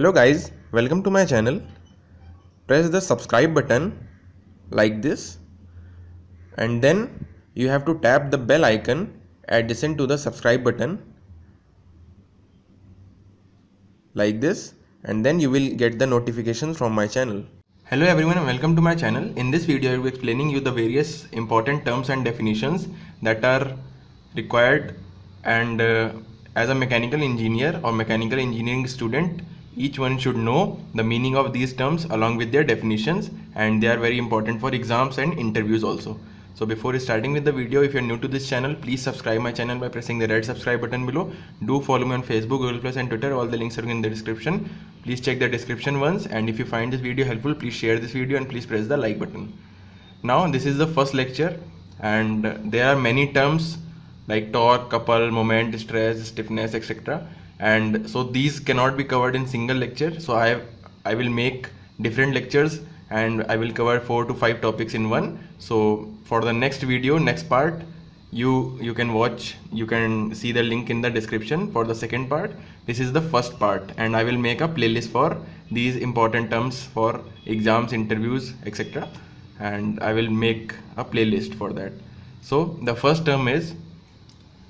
Hello guys, welcome to my channel. Press the subscribe button like this and then you have to tap the bell icon adjacent to the subscribe button like this and then you will get the notifications from my channel. Hello everyone and welcome to my channel. In this video I will be explaining you the various important terms and definitions that are required and uh, as a mechanical engineer or mechanical engineering student each one should know the meaning of these terms along with their definitions and they are very important for exams and interviews also. So before starting with the video, if you're new to this channel, please subscribe my channel by pressing the red subscribe button below. Do follow me on Facebook, Google Plus and Twitter. All the links are in the description. Please check the description once and if you find this video helpful, please share this video and please press the like button. Now this is the first lecture and there are many terms like torque, couple, moment, stress, stiffness, etc and so these cannot be covered in single lecture. So i i will make different lectures and i will cover four to five topics in one. So for the next video next part you you can watch you can see the link in the description for the second part. This is the first part and i will make a playlist for these important terms for exams interviews etc and i will make a playlist for that. So the first term is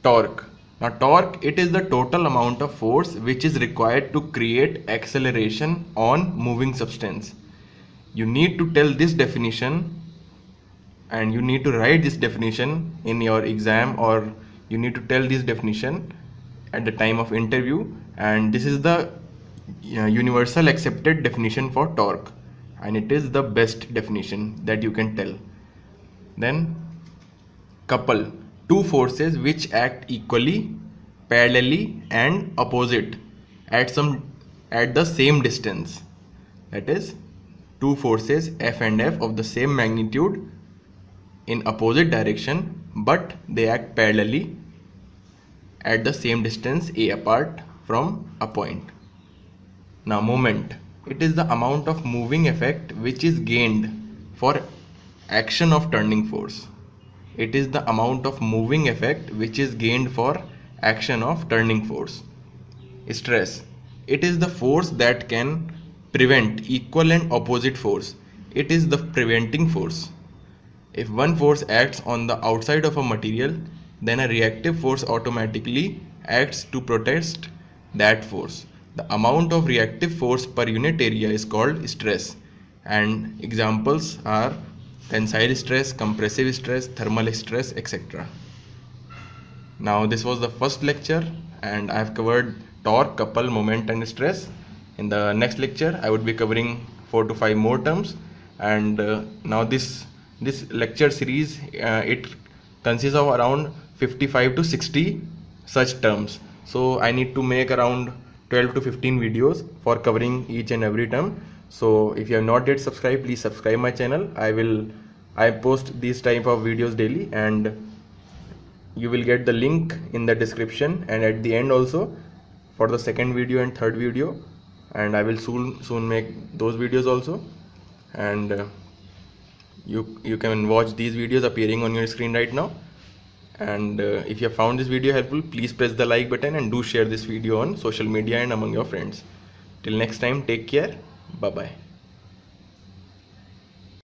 torque now torque, it is the total amount of force which is required to create acceleration on moving substance. You need to tell this definition and you need to write this definition in your exam or you need to tell this definition at the time of interview and this is the universal accepted definition for torque and it is the best definition that you can tell. Then couple two forces which act equally parallelly and opposite at some at the same distance. That is two forces F and F of the same magnitude in opposite direction but they act parallelly at the same distance A apart from a point. Now moment. It is the amount of moving effect which is gained for action of turning force it is the amount of moving effect which is gained for action of turning force. Stress. It is the force that can prevent equal and opposite force. It is the preventing force. If one force acts on the outside of a material, then a reactive force automatically acts to protest that force. The amount of reactive force per unit area is called stress and examples are tensile stress, compressive stress, thermal stress, etc. Now this was the first lecture and I have covered torque, couple, moment and stress. In the next lecture I would be covering 4 to 5 more terms and uh, now this this lecture series uh, it consists of around 55 to 60 such terms. So I need to make around 12 to 15 videos for covering each and every term so if you have not yet subscribed please subscribe my channel. I will i post these type of videos daily and you will get the link in the description and at the end also for the second video and third video. And i will soon soon make those videos also. And uh, you you can watch these videos appearing on your screen right now. And uh, if you have found this video helpful please press the like button and do share this video on social media and among your friends. Till next time take care 拜拜